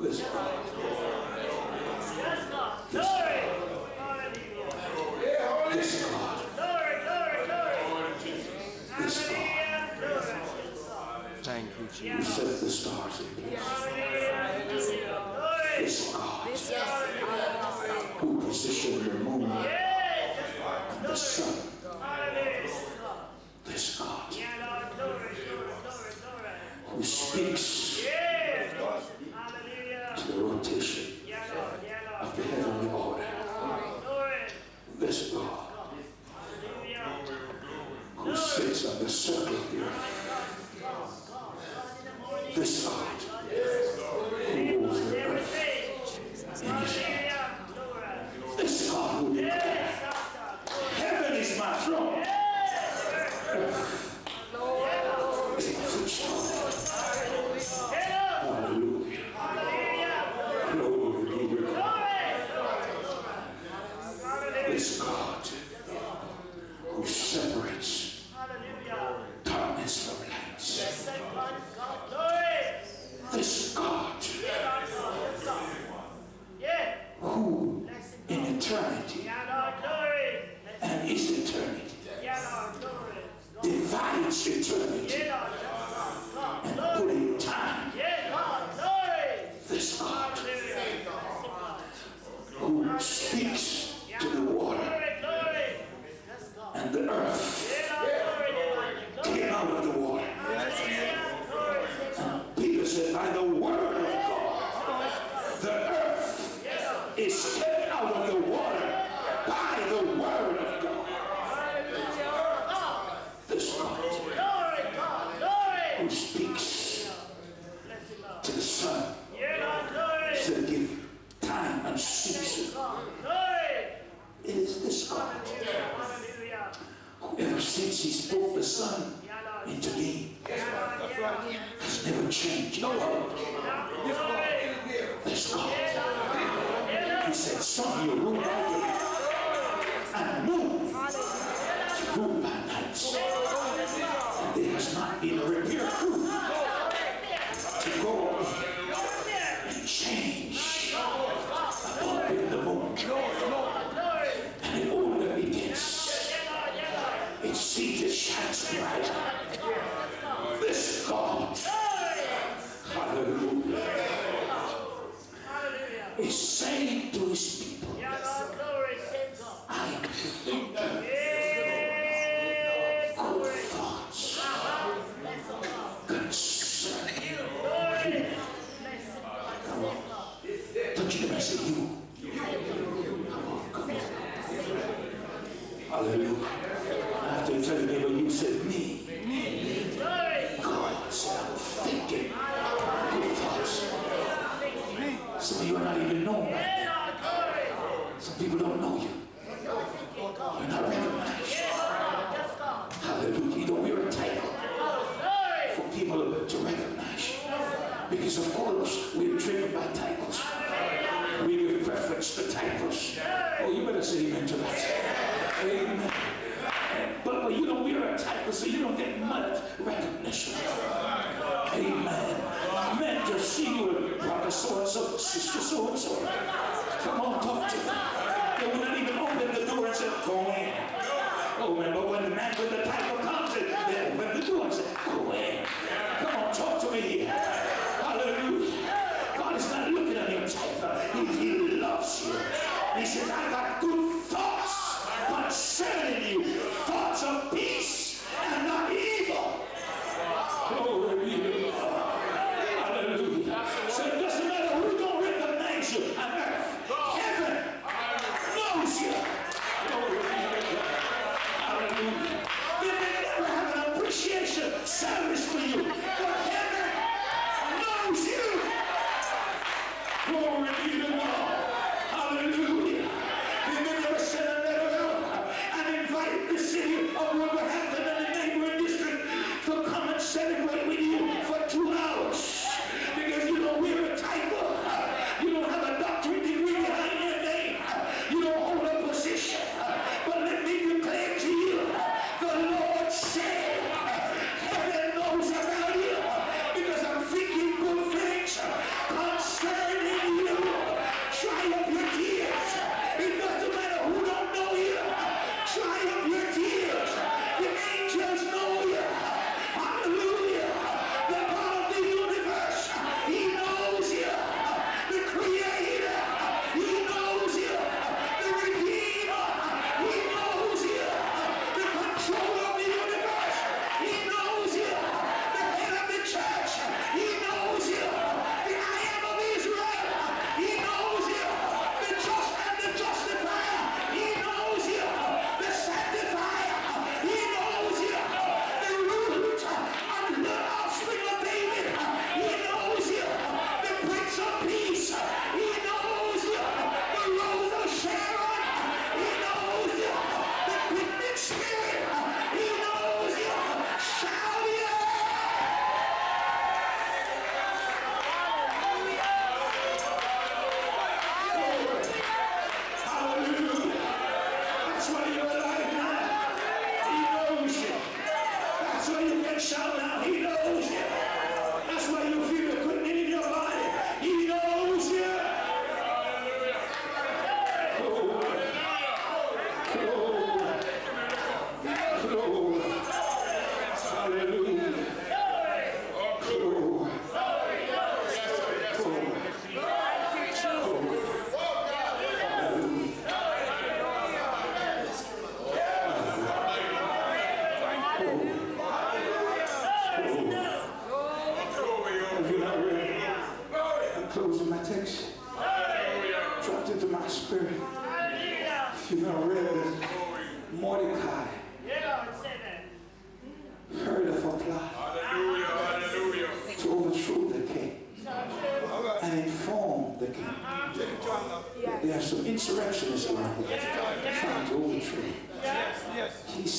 This God. This God. This God. This God. Thank you, Jesus. You set the stars in place. This God. Who positioned the moon the sun. This God. Who speaks de. to eternity. shut your room and moved. Moved by night. There has not been a repair. is saying to his people. Yes. Amen. Man, meant to see you brother so-and-so, sister so-and-so. Come on, talk to me. They would not even open the door and say, go in. Oh man, but when the man with the title comes in, they open the door and say, go in. Come on, talk to me. Hallelujah. God is not looking at your title. He, he loves you. He says, I got good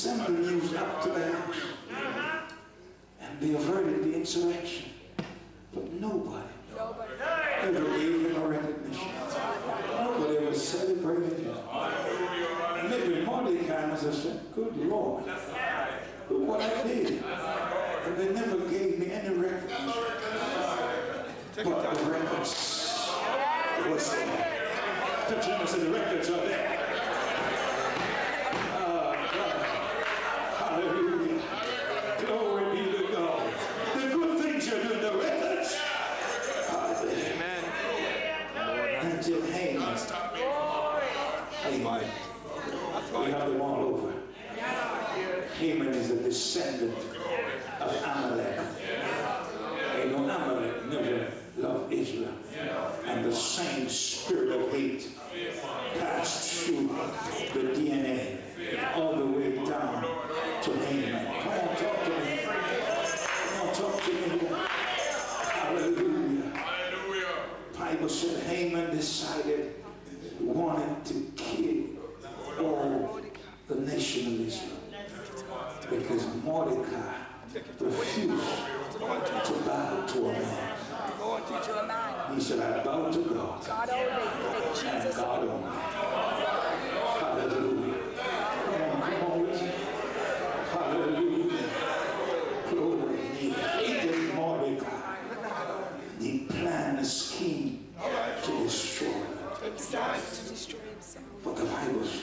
He the news up to the house and they averted the insurrection. But nobody ever gave him a recognition. Nobody ever celebrated him. And maybe Mordecai must have said, good Lord, look what I did. And they never gave me any recognition. But the records was there. The said the records are there. Haman is a descendant of Amalek. And know Amalek never loved Israel. And the same spirit of hate passed through the DNA all the way down to Haman. Come on, talk to me. Come on, talk to me. Hallelujah. Hallelujah. Bible said Haman decided wanted to kill all the nation of Israel because Mordecai refused to bow to a man. Go on, teacher. He said, I bow to God God only. Jesus. God only. Hallelujah. Come on, come on with me. Hallelujah. Glory. He hated Mordecai. He planned a scheme to destroy him. Himself to destroy himself. But the Bible says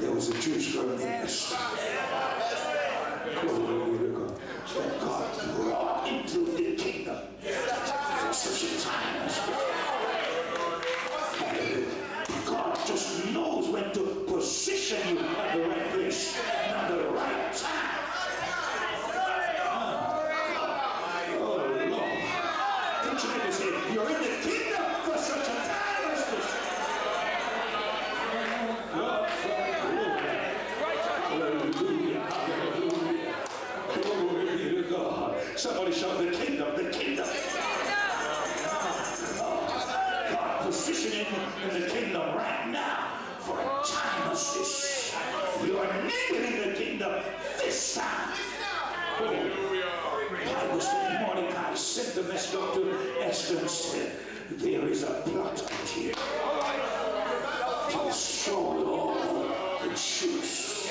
there was a Jewish girl named Esther. Glory to God. That God brought into the kingdom such. God just knows when to position you at the right place and at the right time. Oh, Lord. Don't you ever say, you're in the kingdom Needed in the kingdom this time. Bible said Mordecai sent the message up to Esther and said, there is a plot out here to destroy all the Jews.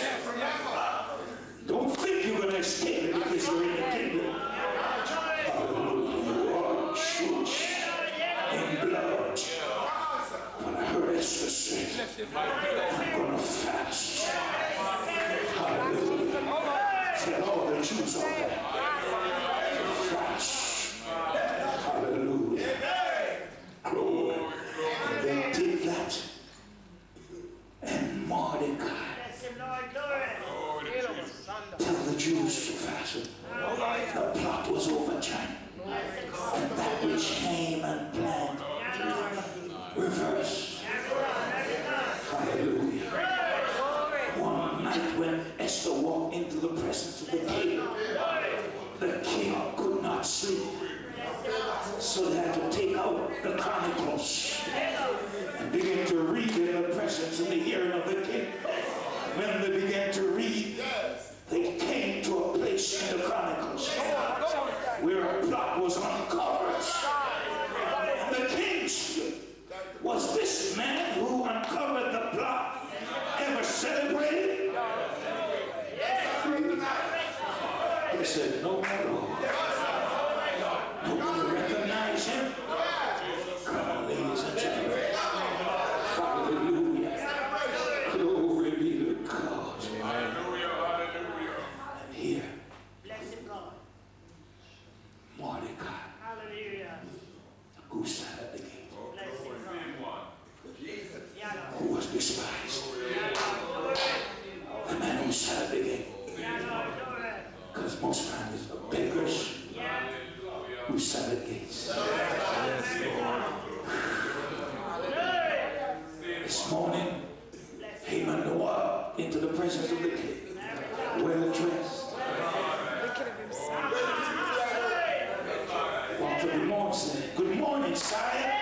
Don't think you're going to escape it because you're in the kingdom. Hallelujah. You are Jewish in blood. But I heard Esther say, I'm going to fast. Hallelujah. Tell Good morning, Good morning, Zion.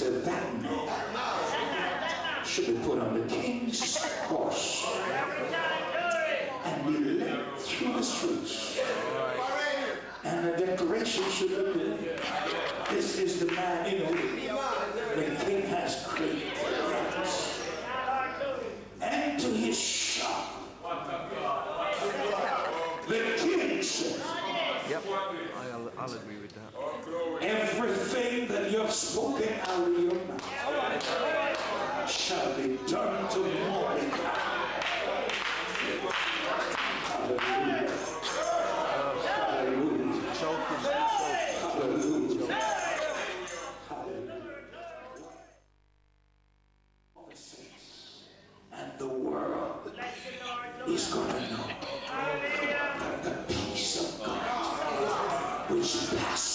said, that man should be put on the king's horse and be led through the streets. And the decoration should have been, this is the man, you know, the king has created. And to his shop. the king said, Yep, I'll, I'll agree with that. Everything have spoken out of your mouth shall be done to Mordecai. Hallelujah. Hallelujah. Hallelujah. Hallelujah. All the saints and the world is going to know that the peace of God which passes